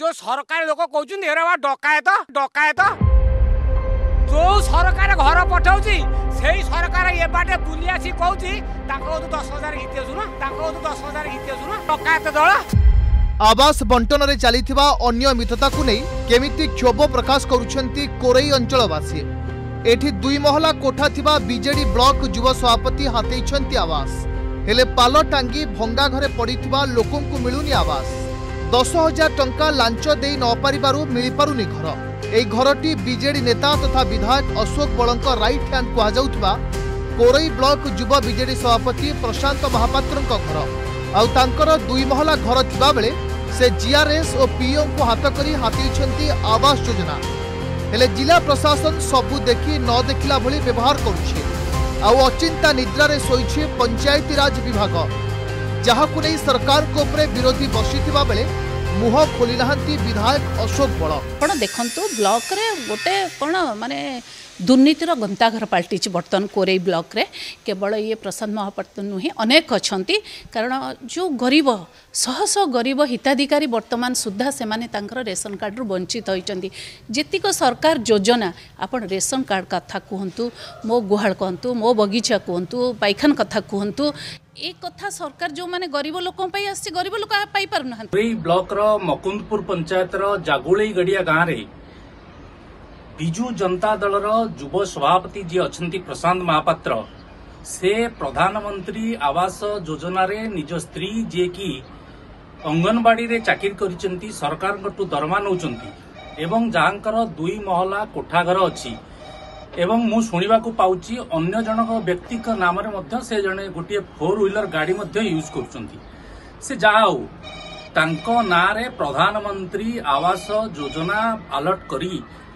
ଯୋଉ ସରକାର ଲୋକ କହୁଛନ୍ତି ଏରା ବା ଡକାୟତ ଡକାୟତ ଯୋଉ ସରକାର ଘର ପଠାଉଛି ସେଇ ସରକାର ଏ ବାଟେ ବୁଲି ଆସି କହୁଛି ତାଙ୍କ ଦଶ ହଜାର ଘିତି ଆସୁନ ତାଙ୍କ ଦଶ ହଜାର ଘିତି ଆସୁନ ଡକାୟତ ଦଳ আবাস বণ্টনরে চালিথিবা অনিয়মিততাকু নেই কেমিতি ক্ষোভ প্রকাশ করুছন্তি কোরেই অঞ্চলবাসী এটি দুই মহলা কোঠা থিবা বিজেডি ব্লক যুব সভাপতি হাতেইছন্তি আবাস হেলে পাল টাঙ্গি ভঙ্গা ঘরে পড়িথিবা লোকଙ୍କୁ মিলুনি আবাস দশ হাজার টঙ্কা লাঞ্চ দেই নপারিবারু মিলিপারুনি ঘর এই ঘরটি বিজেডি নেতা তথা বিধায়ক অশোক বড়ঙ্ক রাইট হ্যান্ড কুহযাউথিবা কোরই ব্লক যুব বিজেডি সভাপতি প্রশান্ত মহাপাত্রঙ্ক ঘর ଆଉ ତାଙ୍କର ଦୁଇ ମହଲା ଘର ଥିବାବେଳେ ସେ ଜିଆର୍ଏସ୍ ଓ ପିଓଙ୍କୁ ହାତ କରି ହାତେଇଛନ୍ତି ଆବାସ ଯୋଜନା ହେଲେ ଜିଲ୍ଲା ପ୍ରଶାସନ ସବୁ ଦେଖି ନ ଦେଖିଲା ଭଳି ବ୍ୟବହାର କରୁଛି ଆଉ ଅଚିନ୍ତା ନିଦ୍ରାରେ ଶୋଇଛି ପଞ୍ଚାୟତିରାଜ ବିଭାଗ ଯାହାକୁ ନେଇ ସରକାରଙ୍କ ଉପରେ ବିରୋଧୀ ବସିଥିବା ବେଳେ ମୁହଁ ଖୋଲି ନାହାନ୍ତି ବିଧାୟକ ଅଶୋକ ବଳ ଆପଣ ଦେଖନ୍ତୁ ବ୍ଲକରେ ଗୋଟେ କ'ଣ ମାନେ ଦୁର୍ନୀତିର ଗନ୍ତାଘର ପାଲଟିଛି ବର୍ତ୍ତମାନ କୋରେଇ ବ୍ଲକରେ କେବଳ ଇଏ ପ୍ରଶାନ୍ତ ମହାପାତ୍ର ନୁହେଁ ଅନେକ ଅଛନ୍ତି କାରଣ ଯେଉଁ ଗରିବ ଶହ ଶହ ଗରିବ ହିତାଧିକାରୀ ବର୍ତ୍ତମାନ ସୁଦ୍ଧା ସେମାନେ ତାଙ୍କର ରେସନ କାର୍ଡ଼ରୁ ବଞ୍ଚିତ ହୋଇଛନ୍ତି ଯେତିକ ସରକାର ଯୋଜନା ଆପଣ ରେସନ କାର୍ଡ଼ କଥା କୁହନ୍ତୁ ମୋ ଗୁହାଳ କୁହନ୍ତୁ ମୋ ବଗିଚା କୁହନ୍ତୁ ପାଇଖାନ କଥା କୁହନ୍ତୁ ଏ କଥା ସରକାର ଯେଉଁମାନେ ଗରିବ ଲୋକଙ୍କ ପାଇଁ ଆସିଛି ଗରିବ ଲୋକ ପାଇପାରୁନାହାନ୍ତି ଏଇ ବ୍ଲକର ମକୁନ୍ଦପୁର ପଞ୍ଚାୟତର ଜାଗୁଳେଇ ଗଡ଼ିଆ ଗାଁରେ ବିଜୁ ଜନତା ଦଳର ଯୁବ ସଭାପତି ଯିଏ ଅଛନ୍ତି ପ୍ରଶାନ୍ତ ମହାପାତ୍ର ସେ ପ୍ରଧାନମନ୍ତ୍ରୀ ଆବାସ ଯୋଜନାରେ ନିଜ ସ୍ତ୍ରୀ ଯିଏକି ଅଙ୍ଗନବାଡ଼ିରେ ଚାକିରି କରିଛନ୍ତି ସରକାରଙ୍କଠୁ ଦରମା ନେଉଛନ୍ତି ଏବଂ ଯାହାଙ୍କର ଦୁଇ ମହଲା କୋଠାଘର ଅଛି ଏବଂ ମୁଁ ଶୁଣିବାକୁ ପାଉଛି ଅନ୍ୟ ଜଣକ ବ୍ୟକ୍ତିଙ୍କ ନାମରେ ମଧ୍ୟ ସେ ଜଣେ ଗୋଟିଏ ଫୋର୍ ହ୍ୱିଲର ଗାଡ଼ି ମଧ୍ୟ ୟୁଜ୍ କରୁଛନ୍ତି ସେ ଯାହା ହଉ ତାଙ୍କ ନାଁରେ ପ୍ରଧାନମନ୍ତ୍ରୀ ଆବାସ ଯୋଜନା ଆଲର୍ଟ କରି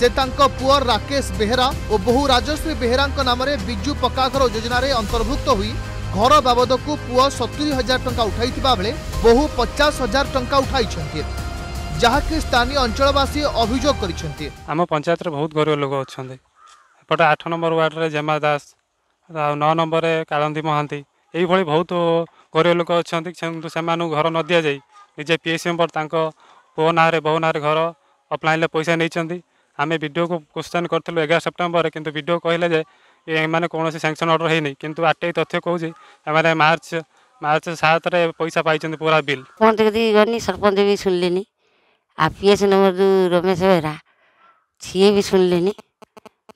ସେ ତାଙ୍କ ପୁଅ ରାକେଶ ବେହେରା ଓ ବହୁ ରାଜଶ୍ରୀ ବେହେରାଙ୍କ ନାମରେ ବିଜୁ ପକ୍କାଘର ଯୋଜନାରେ ଅନ୍ତର୍ଭୁକ୍ତ ହୋଇ ଘର ବାବଦକୁ ପୁଅ ସତୁରି ହଜାର ଟଙ୍କା ଉଠାଇଥିବା ବେଳେ ବହୁ ପଚାଶ ହଜାର ଟଙ୍କା ଉଠାଇଛନ୍ତି ଯାହାକି ସ୍ଥାନୀୟ ଅଞ୍ଚଳବାସୀ ଅଭିଯୋଗ କରିଛନ୍ତି ଆମ ପଞ୍ଚାୟତରେ ବହୁତ ଗରିବ ଲୋକ ଅଛନ୍ତି ଏପଟେ ଆଠ ନମ୍ବର ୱାର୍ଡ଼ରେ ଜେମା ଦାସ ଆଉ ନଅ ନମ୍ବରରେ କାଳନ୍ଦୀ ମହାନ୍ତି ଏଇଭଳି ବହୁତ ଗରିବ ଲୋକ ଅଛନ୍ତି ସେମାନଙ୍କୁ ଘର ନ ଦିଆଯାଇ ନିଜେ ପି ଏସ୍ ମେମ୍ବର ତାଙ୍କ ପୁଅ ନାଁରେ ବୋହୂ ନାଁରେ ଘର ଅପ୍ଲାଇନ୍ରେ ପଇସା ନେଇଛନ୍ତି आम विडिओ को क्वेश्चन करूँ एगार सेप्टेम्बर कि विडिओ कहले जे एम कौन सैंक्शन अर्डर है कि आठ तथ्य कौन मार्च मार्च सात पैसा पाई पूरा बिल पंच सरपंच भी सुन लेनी नंबर जो रमेश बेहरा सीए भी सुन लेनी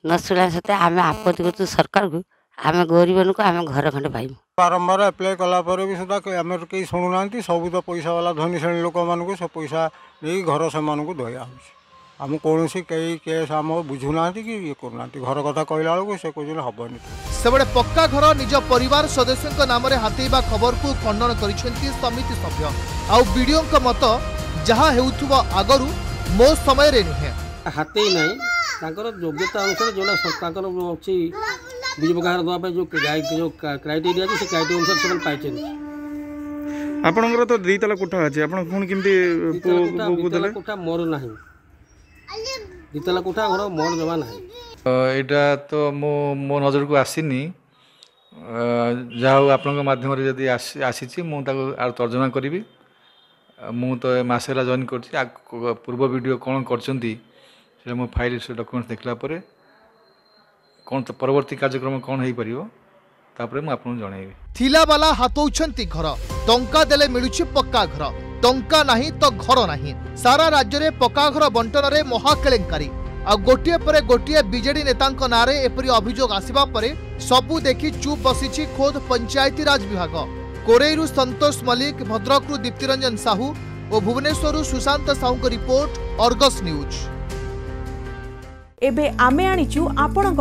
न शुणा सत्ते आम आपत्ति कर सरकार को आम गरीब लोक आम घर खंडे पाइबू बारंबार एप्लाय कलापर भी सुधा आम कहीं शुणुना सब तो पैसा वाला धनी श्रेणी लोक मूँ से पैसा नहीं घर से दया हो ଆମେ କୌଣସି କେହି କେସ୍ ଆମ ବୁଝୁନାହାନ୍ତି କି ଇଏ କରୁନାହାନ୍ତି ଘର କଥା କହିଲା ବେଳକୁ ସେ କହୁଛନ୍ତି ହେବନି ସେବେଳେ ପକ୍କା ଘର ନିଜ ପରିବାର ସଦସ୍ୟଙ୍କ ନାମରେ ହାତେଇବା ଖବରକୁ ଖଣ୍ଡନ କରିଛନ୍ତି ସମିତି ସଭ୍ୟ ଆଉ ବିଡିଓଙ୍କ ମତ ଯାହା ହେଉଥିବ ଆଗରୁ ମୋ ସମୟରେ ନୁହେଁ ହାତେଇ ନାହିଁ ତାଙ୍କର ଯୋଗ୍ୟତା ଅନୁସାରେ ଯେଉଁଟା ତାଙ୍କର ଅଛି ବିଜୁ ପକ୍କା ଘର ଦେବା ପାଇଁ ଯେଉଁ ଯେଉଁ କ୍ରାଇଟେରିଆ ଅଛି ସେ କ୍ରାଇଟେରିଆ ଅନୁସାରେ ସେମାନେ ପାଇଛନ୍ତି ଆପଣଙ୍କର ତ ଦୁଇ ତାଲା କୋଠା ଅଛି ଆପଣ ପୁଣି କେମିତି କୋଠା ମୋର ନାହିଁ দ্বিতলা କୋଠା ଘର ମୋର ଜମା ନାହିଁ ଏଇଟା ତ ମୁଁ ମୋ ନଜରକୁ ଆସିନି ଯାହା ହଉ ଆପଣଙ୍କ ମାଧ୍ୟମରେ ଯଦି ଆସିଛି ମୁଁ ତାକୁ ଆଉ ତର୍ଜମା କରିବି ମୁଁ ତ ମାସେ ହେଲା ଜଏନ୍ କରିଛି ପୂର୍ବ ଭିଡ଼ିଓ କ'ଣ କରିଛନ୍ତି সেটা মো ফাইল সে ডকুমেন্টস দেখলা পরে কোন পরবর্তী কার্যক্রম কোন হই পারিব তারপরে মু আপনাকে জনাইবি থিলাবালা হাতউছন্তি ঘর টঙ্কা দেলে মিলুছি পক্কা ঘর टा ना तो घर ना सारा राज्य में पक्काघर बंटन में महाकेलेंकारी आ गोटे पर गोटे विजेडी नेता एपरी अभोग आसवापर सबू देखि चुप बसी खोद पंचायतीराज विभाग कोरे सतोष मल्लिक भद्रकु रंजन साहू और भुवनेश्वर सुशांत साहू को रिपोर्ट अर्गस न्यूज एबे आमे आपणों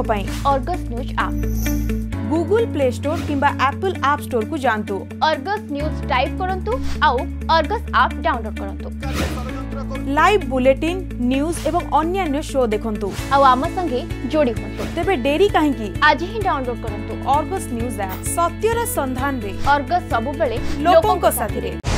अर्गस न्यूज आप গুগল প্লে স্টোর কিংবা ଆପଲ୍ ଆପ୍ ଷ୍ଟୋରକୁ ଯାଆନ୍ତୁ ଅର୍ଗସ୍ ନ୍ୟୁଜ୍ ଟାଇପ୍ କରନ୍ତୁ ଆଉ ଅର୍ଗସ୍ ଆପ୍ ଡାଉନଲୋଡ୍ କରନ୍ତୁ ଲାଇଭ୍ ବୁଲେଟିନ୍ ନ୍ୟୁଜ୍ ଏବଂ ଅନ୍ୟାନ୍ୟ ଶୋ ଦେଖନ୍ତୁ ଆଉ ଆମ ସଙ୍ଗେ ଯୋଡ଼ି ହୁଅନ୍ତୁ ତେବେ ଡେରି କାହିଁକି ଆଜି ହିଁ ଡାଉନଲୋଡ୍ କରନ୍ତୁ ଅର୍ଗସ୍ ନ୍ୟୁଜ୍ ଆପ୍ ସତ୍ୟର ସନ୍ଧାନରେ ଅର୍ଗସ୍ ସବୁବେଳେ ଲୋକଙ୍କ ସାଥିରେ